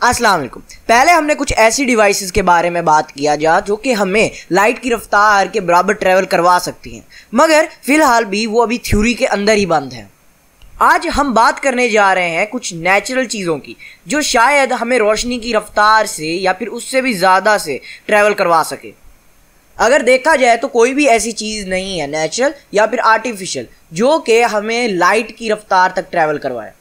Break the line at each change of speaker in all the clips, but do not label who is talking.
अस्सलाम वालेकुम पहले हमने कुछ ऐसी डिवाइसेस के बारे में बात किया जा, जो कि हमें लाइट की रफ्तार के बराबर ट्रैवल करवा सकती हैं। मगर फ़िलहाल भी वो अभी थ्योरी के अंदर ही बंद हैं। आज हम बात करने जा रहे हैं कुछ नेचुरल चीज़ों की, जो शायद हमें रोशनी की रफ्तार से या फिर उससे भी ज़्यादा से ट्रैवल करवा सके। अगर देखा जाए तो कोई भी ऐसी चीज़ नहीं है नेचुरल या फिर आर्टिफिशियल जो कि हमें लाइट की रफ्तार तक ट्रैवल करवाए।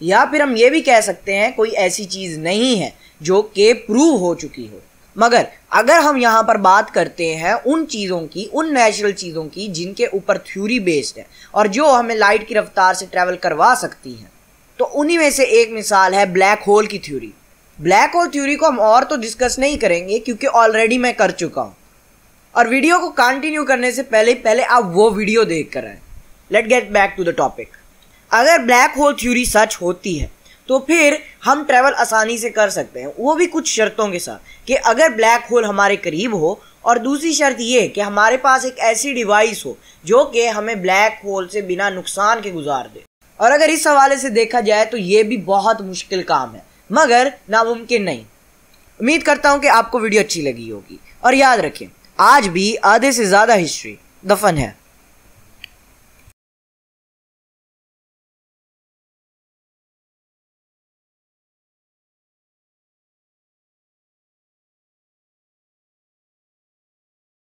या फिर हम ये भी कह सकते हैं, कोई ऐसी चीज़ नहीं है जो कि प्रूव हो चुकी हो। मगर अगर हम यहाँ पर बात करते हैं उन चीज़ों की, उन नेचुरल चीज़ों की जिनके ऊपर थ्योरी बेस्ड है और जो हमें लाइट की रफ्तार से ट्रैवल करवा सकती हैं तो उन्हीं में से एक मिसाल है ब्लैक होल की थ्योरी ब्लैक होल थ्योरी को हम और तो डिस्कस नहीं करेंगे क्योंकि ऑलरेडी मैं कर चुका हूँ। और वीडियो को कंटिन्यू करने से पहले पहले आप वो वीडियो देख कर आए। Let get back to the topic अगर ब्लैक होल थ्योरी सच होती है तो फिर हम ट्रैवल आसानी से कर सकते हैं। वो भी कुछ शर्तों के साथ कि अगर ब्लैक होल हमारे करीब हो, और दूसरी शर्त ये कि हमारे पास एक ऐसी डिवाइस हो, जो कि हमें ब्लैक होल से बिना नुकसान के गुजार दे। और अगर इस हवाले से देखा जाए तो ये भी बहुत मुश्किल काम है, मगर नामुमकिन नहीं। उम्मीद करता हूँ कि आपको वीडियो अच्छी लगी होगी। और याद रखें, आज भी आधे से ज़्यादा हिस्ट्री दफन है।